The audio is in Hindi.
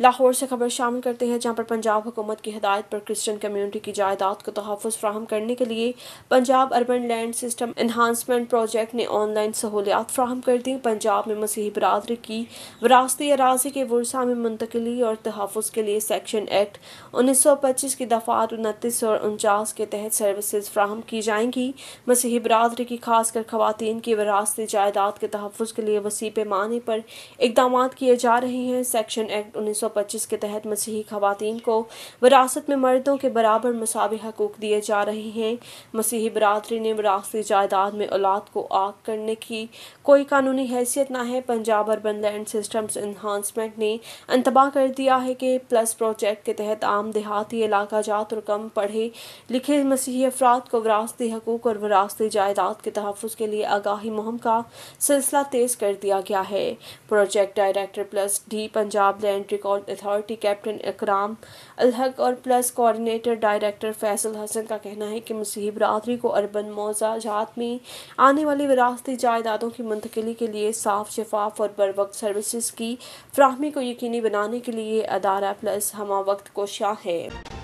लाहौर से खबर शामिल करते हैं, जहाँ पर पंजाब हुकूमत की हिदायत पर क्रिश्चियन कम्युनिटी की जायदाद को तहफ़ फ्राहम करने के लिए Punjab urban land system enhancement project ने ऑनलाइन सहूलियात फ्राहम कर दी। पंजाब में मसीही बरदरी की वरासती अराजी के वर्षा में मुंतकली और तहफ़ के लिए सेक्शन एक्ट उन्नीस सौ पच्चीस की दफात उनतीस और उनचास के तहत सर्विसज फ्राहम की जाएँगी। मसीही बरदरी की खासकर खातन की वरासती जायदाद के तहफ़ के लिए वसी पैमाने पर इकदाम किए जा रहे हैं। सेक्शन एक्ट उन्नीस सौ पच्चीस के तहत मसीही खातन को विरासत में मर्दों के बराबर मसावी हकूक दिए जा रहे हैं। मसीही बरदरी ने विरासती जायदाद में औलाद को आग करने की कोई कानूनी हैसियत ना है। Punjab urban land systems enhancement ने इंतबा कर दिया है कि प्लस प्रोजेक्ट के तहत आम देहाती इलाका जात और कम पढ़े लिखे मसीही अफराद को विरासती हकूक और विरासती जायदाद के तहफ़ के लिए आगाही मुहिम का सिलसिला तेज़ कर दिया गया है। Project director plus D Punjab land record authority captain Ikram al-Haq और plus coordinator director Faisal Hasan का कहना है कि मसीह बरदरी को अरबन मौजाजात में आने वाली विरासती जायदादों की मुंतकली के लिए साफ़ शफाफ और बर वक्त सर्विसज की फ्राहमी को यकीनी बनाने के लिए अदारा प्लस हमा वक्त कोशा है।